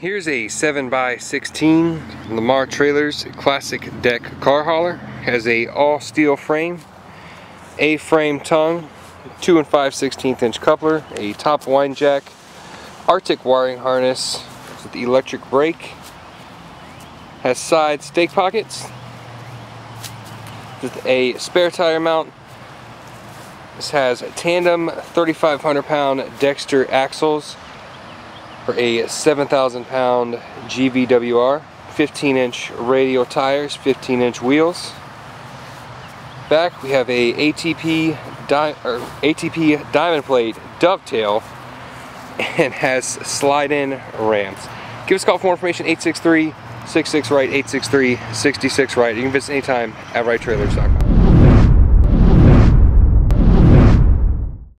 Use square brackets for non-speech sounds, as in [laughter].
Here's a 7x16 Lamar Trailers classic deck car hauler. Has a all steel frame, A-frame tongue, 2 and 5 16th inch coupler, a top wind jack, Arctic wiring harness with electric brake, has side stake pockets, with a spare tire mount. This has tandem 3,500 pound Dexter axles for a 7,000 pound GVWR, 15 inch radial tires, 15 inch wheels. Back we have a ATP, di ATP diamond plate dovetail [laughs] and has slide in ramps. Give us a call for more information 863 66 right 863 66 right. You can visit anytime at righttrailers.com.